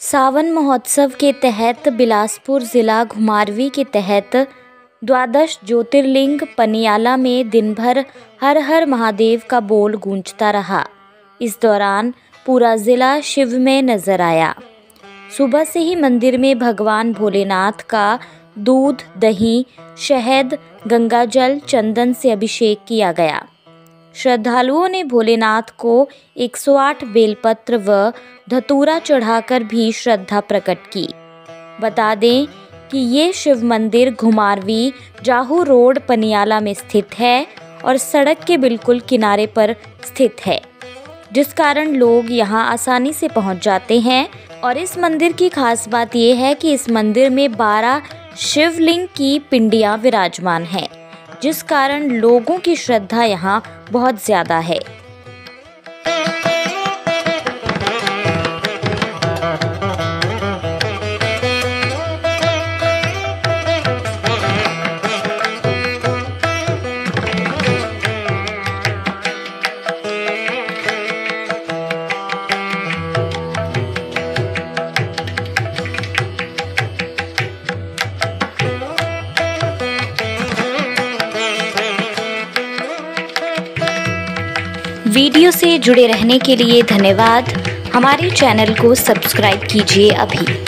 सावन महोत्सव के तहत बिलासपुर ज़िला घुमारवी के तहत द्वादश ज्योतिर्लिंग पनियाला में दिन भर हर हर महादेव का बोल गूंजता रहा। इस दौरान पूरा ज़िला शिव में नज़र आया। सुबह से ही मंदिर में भगवान भोलेनाथ का दूध, दही, शहद, गंगाजल, चंदन से अभिषेक किया गया। श्रद्धालुओं ने भोलेनाथ को 108 बेलपत्र व धतूरा चढ़ाकर भी श्रद्धा प्रकट की। बता दें कि ये शिव मंदिर घुमारवी जाहू रोड पनियाला में स्थित है और सड़क के बिल्कुल किनारे पर स्थित है, जिस कारण लोग यहाँ आसानी से पहुँच जाते हैं। और इस मंदिर की खास बात यह है कि इस मंदिर में 12 शिवलिंग की पिंडियाँ विराजमान हैं। जिस कारण लोगों की श्रद्धा यहाँ बहुत ज़्यादा है। वीडियो से जुड़े रहने के लिए धन्यवाद। हमारे चैनल को सब्सक्राइब कीजिए अभी।